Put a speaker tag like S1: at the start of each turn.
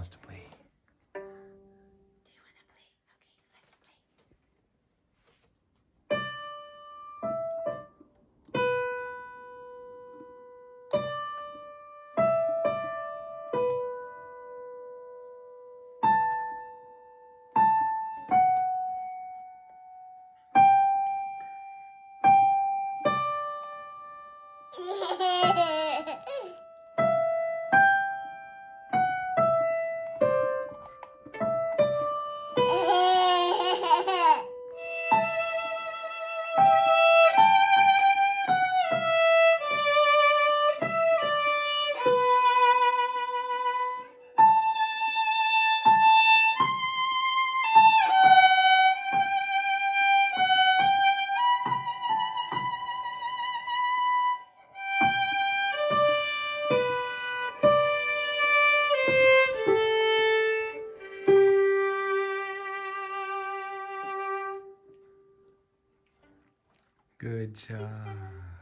S1: Wants to
S2: play.
S1: Good job.